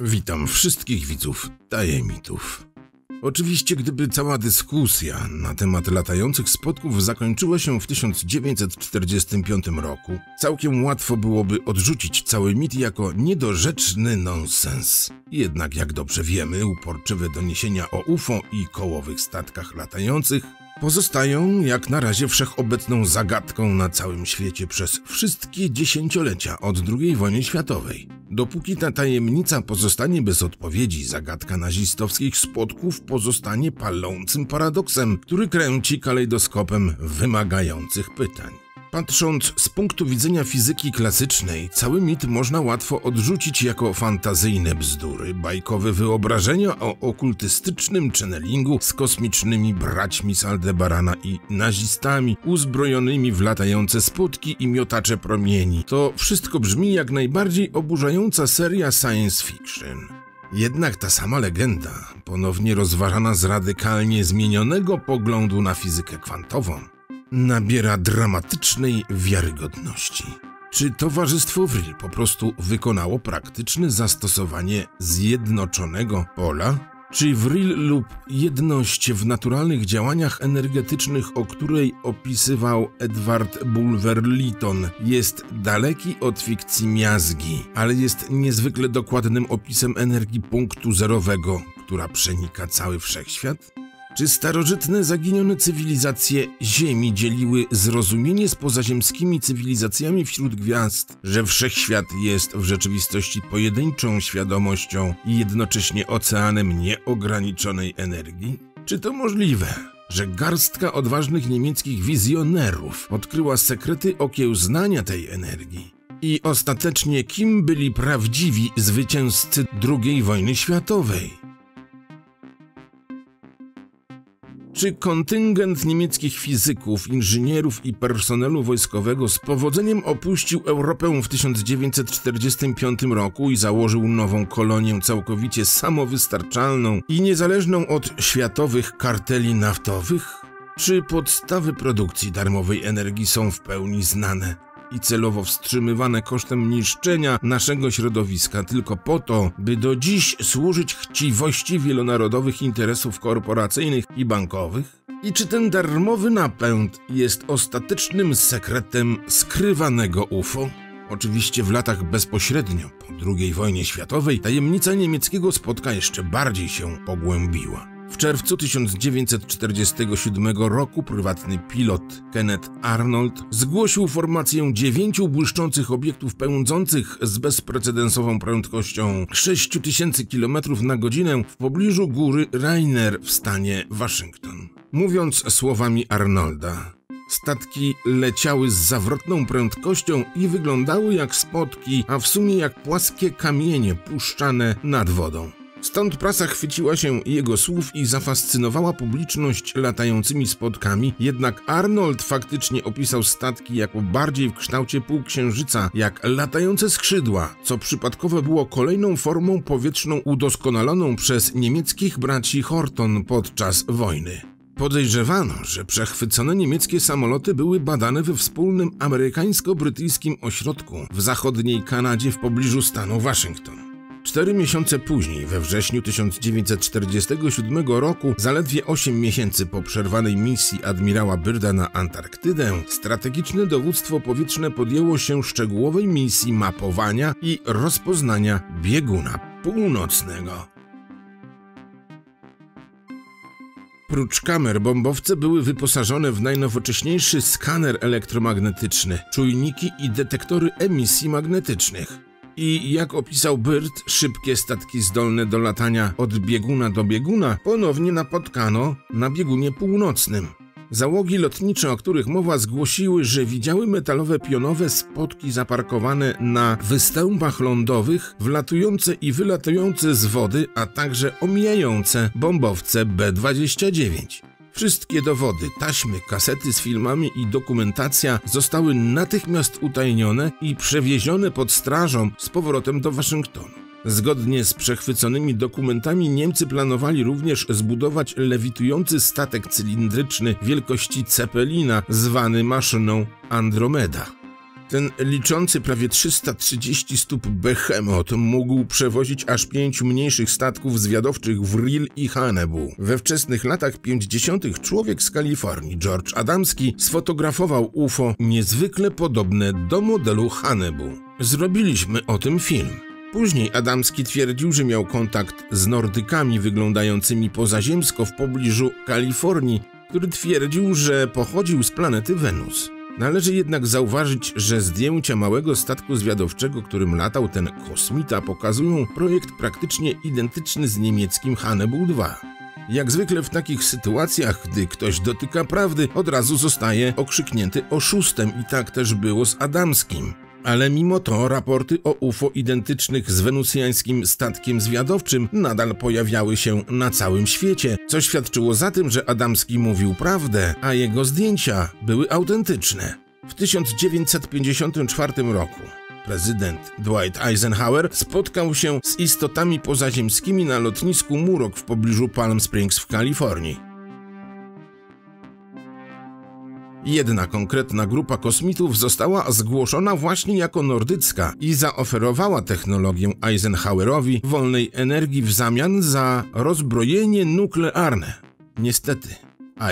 Witam wszystkich widzów Tajemników. Oczywiście, gdyby cała dyskusja na temat latających spotków zakończyła się w 1945 roku, całkiem łatwo byłoby odrzucić cały mit jako niedorzeczny nonsens. Jednak, jak dobrze wiemy, uporczywe doniesienia o UFO i kołowych statkach latających pozostają jak na razie wszechobecną zagadką na całym świecie przez wszystkie dziesięciolecia od II wojny światowej. Dopóki ta tajemnica pozostanie bez odpowiedzi, zagadka nazistowskich spotków pozostanie palącym paradoksem, który kręci kalejdoskopem wymagających pytań. Patrząc z punktu widzenia fizyki klasycznej, cały mit można łatwo odrzucić jako fantazyjne bzdury, bajkowe wyobrażenia o okultystycznym channelingu z kosmicznymi braćmi z Aldebarana i nazistami uzbrojonymi w latające spotki i miotacze promieni. To wszystko brzmi jak najbardziej oburzająca seria science fiction. Jednak ta sama legenda, ponownie rozważana z radykalnie zmienionego poglądu na fizykę kwantową, nabiera dramatycznej wiarygodności. Czy Towarzystwo Vril po prostu wykonało praktyczne zastosowanie zjednoczonego pola? Czy Vril lub jedność w naturalnych działaniach energetycznych, o której opisywał Edward Bulwer-Lytton, jest daleki od fikcji miazgi, ale jest niezwykle dokładnym opisem energii punktu zerowego, która przenika cały wszechświat? Czy starożytne zaginione cywilizacje Ziemi dzieliły zrozumienie z pozaziemskimi cywilizacjami wśród gwiazd, że wszechświat jest w rzeczywistości pojedynczą świadomością i jednocześnie oceanem nieograniczonej energii? Czy to możliwe? że garstka odważnych niemieckich wizjonerów odkryła sekrety okiełznania tej energii. I ostatecznie kim byli prawdziwi zwycięzcy II wojny światowej? Czy kontyngent niemieckich fizyków, inżynierów i personelu wojskowego z powodzeniem opuścił Europę w 1945 roku i założył nową kolonię całkowicie samowystarczalną i niezależną od światowych karteli naftowych? Czy podstawy produkcji darmowej energii są w pełni znane? I celowo wstrzymywane kosztem niszczenia naszego środowiska tylko po to, by do dziś służyć chciwości wielonarodowych interesów korporacyjnych i bankowych? I czy ten darmowy napęd jest ostatecznym sekretem skrywanego UFO? Oczywiście w latach bezpośrednio po II wojnie światowej tajemnica niemieckiego spotka jeszcze bardziej się pogłębiła. W czerwcu 1947 roku prywatny pilot Kenneth Arnold zgłosił formację dziewięciu błyszczących obiektów pędzących z bezprecedensową prędkością 6000 km na godzinę w pobliżu góry Rainer w stanie Waszyngton. Mówiąc słowami Arnolda, Statki leciały z zawrotną prędkością i wyglądały jak spotki, a w sumie jak płaskie kamienie puszczane nad wodą. Stąd prasa chwyciła się jego słów i zafascynowała publiczność latającymi spotkami, jednak Arnold faktycznie opisał statki jako bardziej w kształcie półksiężyca, jak latające skrzydła, co przypadkowo było kolejną formą powietrzną udoskonaloną przez niemieckich braci Horton podczas wojny. Podejrzewano, że przechwycone niemieckie samoloty były badane we wspólnym amerykańsko-brytyjskim ośrodku w zachodniej Kanadzie w pobliżu stanu Waszyngton. Cztery miesiące później, we wrześniu 1947 roku, zaledwie 8 miesięcy po przerwanej misji admirała Byrda na Antarktydę, strategiczne dowództwo powietrzne podjęło się szczegółowej misji mapowania i rozpoznania bieguna północnego. Prócz kamer bombowce były wyposażone w najnowocześniejszy skaner elektromagnetyczny, czujniki i detektory emisji magnetycznych i jak opisał Byrd, szybkie statki zdolne do latania od bieguna do bieguna ponownie napotkano na biegunie północnym. Załogi lotnicze, o których mowa, zgłosiły, że widziały metalowe pionowe spotki zaparkowane na występach lądowych, wlatujące i wylatujące z wody, a także omijające bombowce B-29. Wszystkie dowody, taśmy, kasety z filmami i dokumentacja zostały natychmiast utajnione i przewiezione pod strażą z powrotem do Waszyngtonu. Zgodnie z przechwyconymi dokumentami Niemcy planowali również zbudować lewitujący statek cylindryczny wielkości Cepelina zwany maszyną Andromeda. Ten liczący prawie 330 stóp behemoth mógł przewozić aż pięć mniejszych statków zwiadowczych w Ril i Hanebu. We wczesnych latach 50. człowiek z Kalifornii, George Adamski, sfotografował UFO niezwykle podobne do modelu Hanebu. Zrobiliśmy o tym film. Później Adamski twierdził, że miał kontakt z Nordykami wyglądającymi pozaziemsko w pobliżu Kalifornii, który twierdził, że pochodził z planety Wenus. Należy jednak zauważyć, że zdjęcia małego statku zwiadowczego, którym latał ten kosmita, pokazują projekt praktycznie identyczny z niemieckim Hannibal 2. Jak zwykle w takich sytuacjach, gdy ktoś dotyka prawdy, od razu zostaje okrzyknięty oszustem i tak też było z Adamskim. Ale mimo to raporty o UFO identycznych z wenusjańskim statkiem zwiadowczym nadal pojawiały się na całym świecie, co świadczyło za tym, że Adamski mówił prawdę, a jego zdjęcia były autentyczne. W 1954 roku prezydent Dwight Eisenhower spotkał się z istotami pozaziemskimi na lotnisku Murok w pobliżu Palm Springs w Kalifornii. Jedna konkretna grupa kosmitów została zgłoszona właśnie jako nordycka i zaoferowała technologię Eisenhowerowi wolnej energii w zamian za rozbrojenie nuklearne. Niestety,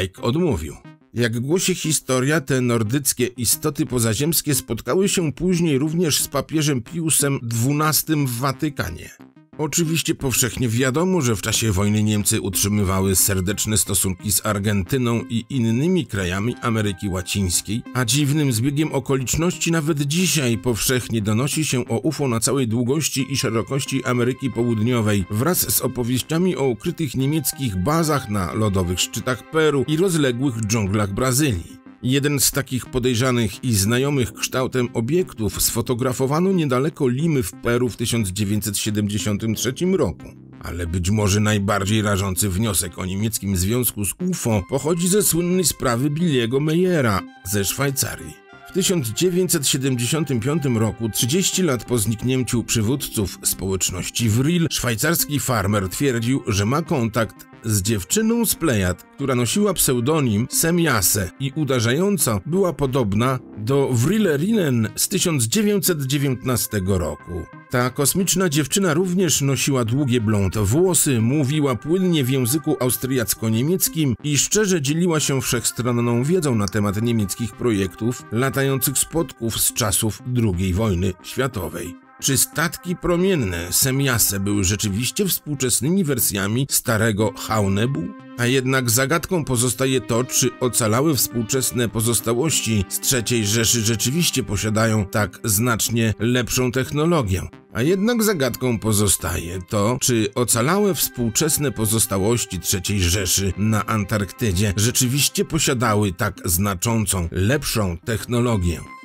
Ike odmówił. Jak głosi historia, te nordyckie istoty pozaziemskie spotkały się później również z papieżem Piusem XII w Watykanie. Oczywiście powszechnie wiadomo, że w czasie wojny Niemcy utrzymywały serdeczne stosunki z Argentyną i innymi krajami Ameryki Łacińskiej, a dziwnym zbiegiem okoliczności nawet dzisiaj powszechnie donosi się o UFO na całej długości i szerokości Ameryki Południowej wraz z opowieściami o ukrytych niemieckich bazach na lodowych szczytach Peru i rozległych dżunglach Brazylii. Jeden z takich podejrzanych i znajomych kształtem obiektów sfotografowano niedaleko Limy w Peru w 1973 roku. Ale być może najbardziej rażący wniosek o niemieckim związku z UFO pochodzi ze słynnej sprawy Billiego Meyera ze Szwajcarii. W 1975 roku, 30 lat po zniknięciu przywódców społeczności Vril, szwajcarski farmer twierdził, że ma kontakt z dziewczyną z Plejad, która nosiła pseudonim Semiase i uderzająco była podobna do Vrillerinen z 1919 roku. Ta kosmiczna dziewczyna również nosiła długie blond włosy, mówiła płynnie w języku austriacko-niemieckim i szczerze dzieliła się wszechstronną wiedzą na temat niemieckich projektów latających spotków z czasów II wojny światowej. Czy statki promienne Semiase były rzeczywiście współczesnymi wersjami starego Haunebu? A jednak zagadką pozostaje to, czy ocalałe współczesne pozostałości z III Rzeszy rzeczywiście posiadają tak znacznie lepszą technologię. A jednak zagadką pozostaje to, czy ocalałe współczesne pozostałości III Rzeszy na Antarktydzie rzeczywiście posiadały tak znaczącą, lepszą technologię.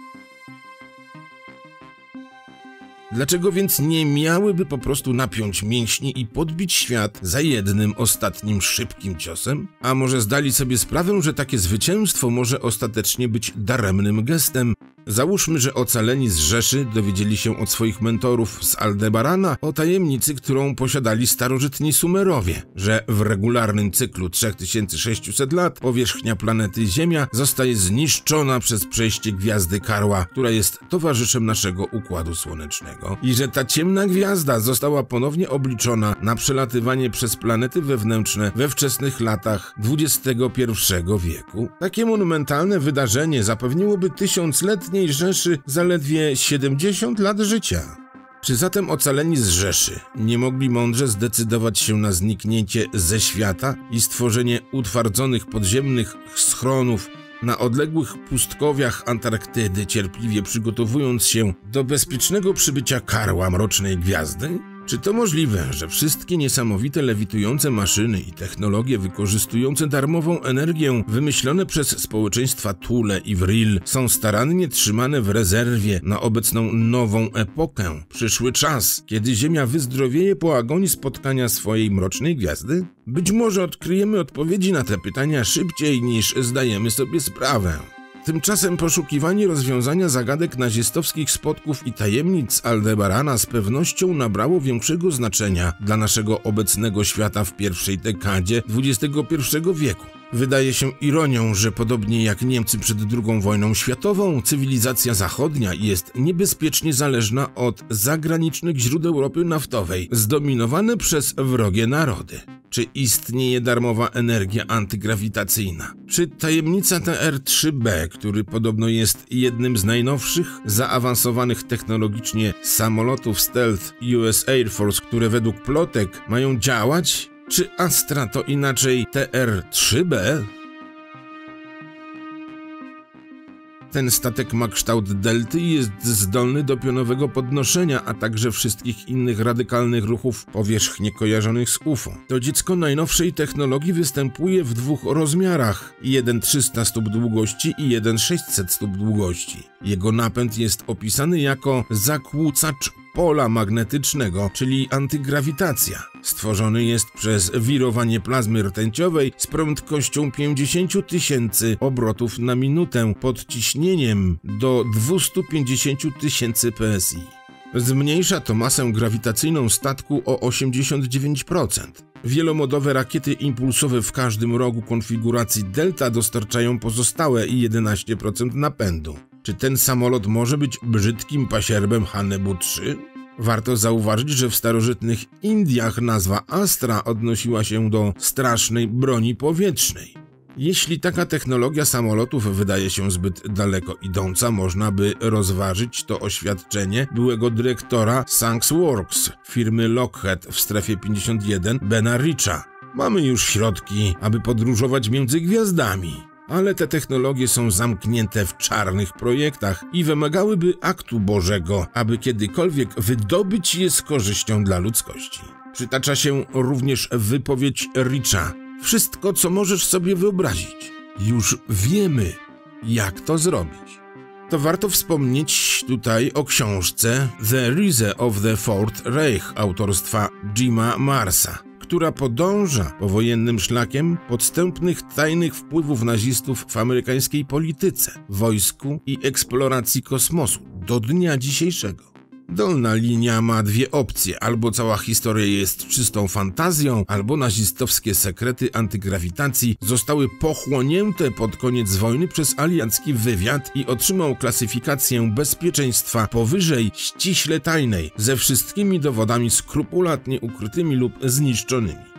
Dlaczego więc nie miałyby po prostu napiąć mięśni i podbić świat za jednym ostatnim szybkim ciosem? A może zdali sobie sprawę, że takie zwycięstwo może ostatecznie być daremnym gestem, Załóżmy, że ocaleni z Rzeszy dowiedzieli się od swoich mentorów z Aldebarana o tajemnicy, którą posiadali starożytni Sumerowie, że w regularnym cyklu 3600 lat powierzchnia planety Ziemia zostaje zniszczona przez przejście gwiazdy Karła, która jest towarzyszem naszego Układu Słonecznego i że ta ciemna gwiazda została ponownie obliczona na przelatywanie przez planety wewnętrzne we wczesnych latach XXI wieku. Takie monumentalne wydarzenie zapewniłoby tysiącletnie ostatniej Rzeszy zaledwie 70 lat życia. Czy zatem ocaleni z Rzeszy nie mogli mądrze zdecydować się na zniknięcie ze świata i stworzenie utwardzonych podziemnych schronów na odległych pustkowiach Antarktydy, cierpliwie przygotowując się do bezpiecznego przybycia karła mrocznej gwiazdy? Czy to możliwe, że wszystkie niesamowite lewitujące maszyny i technologie wykorzystujące darmową energię wymyślone przez społeczeństwa Thule i Vril są starannie trzymane w rezerwie na obecną nową epokę, przyszły czas, kiedy Ziemia wyzdrowieje po agonii spotkania swojej mrocznej gwiazdy? Być może odkryjemy odpowiedzi na te pytania szybciej niż zdajemy sobie sprawę. Tymczasem poszukiwanie rozwiązania zagadek nazistowskich spotków i tajemnic Aldebarana z pewnością nabrało większego znaczenia dla naszego obecnego świata w pierwszej dekadzie XXI wieku. Wydaje się ironią, że podobnie jak Niemcy przed II wojną światową, cywilizacja zachodnia jest niebezpiecznie zależna od zagranicznych źródeł ropy naftowej, zdominowane przez wrogie narody. Czy istnieje darmowa energia antygrawitacyjna? Czy tajemnica TR-3B, który podobno jest jednym z najnowszych, zaawansowanych technologicznie samolotów stealth US Air Force, które według plotek mają działać? Czy Astra to inaczej TR-3B? Ten statek ma kształt delty i jest zdolny do pionowego podnoszenia, a także wszystkich innych radykalnych ruchów powierzchni kojarzonych z UFO. To dziecko najnowszej technologii występuje w dwóch rozmiarach: jeden 300 stóp długości i jeden 600 stóp długości. Jego napęd jest opisany jako zakłócacz pola magnetycznego, czyli antygrawitacja. Stworzony jest przez wirowanie plazmy rtęciowej z prędkością 50 tysięcy obrotów na minutę pod ciśnieniem do 250 tysięcy PSI. Zmniejsza to masę grawitacyjną statku o 89%. Wielomodowe rakiety impulsowe w każdym rogu konfiguracji Delta dostarczają pozostałe 11% napędu. Czy ten samolot może być brzydkim pasierbem Hanebu 3? Warto zauważyć, że w starożytnych Indiach nazwa Astra odnosiła się do strasznej broni powietrznej. Jeśli taka technologia samolotów wydaje się zbyt daleko idąca, można by rozważyć to oświadczenie byłego dyrektora Sanks Works firmy Lockheed w strefie 51 Bena Richa. Mamy już środki, aby podróżować między gwiazdami ale te technologie są zamknięte w czarnych projektach i wymagałyby aktu Bożego, aby kiedykolwiek wydobyć je z korzyścią dla ludzkości. Przytacza się również wypowiedź Richa. Wszystko, co możesz sobie wyobrazić. Już wiemy, jak to zrobić. To warto wspomnieć tutaj o książce The Rise of the Fourth Reich autorstwa Jima Marsa która podąża powojennym szlakiem podstępnych tajnych wpływów nazistów w amerykańskiej polityce, wojsku i eksploracji kosmosu do dnia dzisiejszego. Dolna linia ma dwie opcje: albo cała historia jest czystą fantazją, albo nazistowskie sekrety antygrawitacji zostały pochłonięte pod koniec wojny przez aliancki wywiad i otrzymał klasyfikację bezpieczeństwa powyżej ściśle tajnej, ze wszystkimi dowodami skrupulatnie ukrytymi lub zniszczonymi.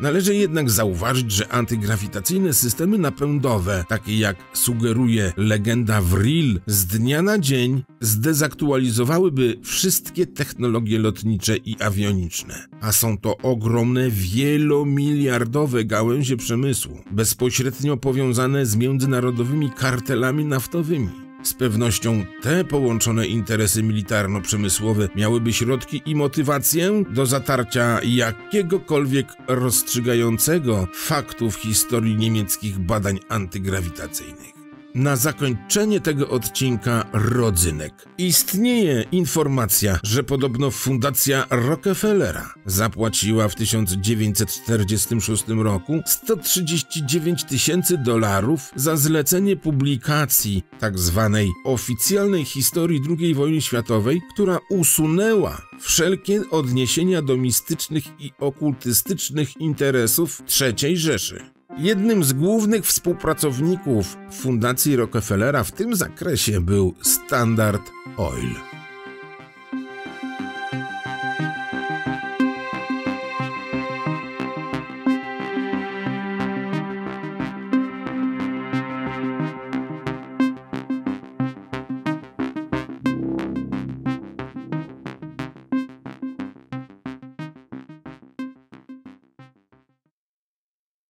Należy jednak zauważyć, że antygrawitacyjne systemy napędowe, takie jak sugeruje legenda Vril, z dnia na dzień zdezaktualizowałyby wszystkie technologie lotnicze i awioniczne. A są to ogromne, wielomiliardowe gałęzie przemysłu, bezpośrednio powiązane z międzynarodowymi kartelami naftowymi. Z pewnością te połączone interesy militarno-przemysłowe miałyby środki i motywację do zatarcia jakiegokolwiek rozstrzygającego faktu w historii niemieckich badań antygrawitacyjnych. Na zakończenie tego odcinka rodzynek. Istnieje informacja, że podobno Fundacja Rockefellera zapłaciła w 1946 roku 139 tysięcy dolarów za zlecenie publikacji tzw. Tak oficjalnej historii II wojny światowej, która usunęła wszelkie odniesienia do mistycznych i okultystycznych interesów III Rzeszy. Jednym z głównych współpracowników Fundacji Rockefellera w tym zakresie był Standard Oil.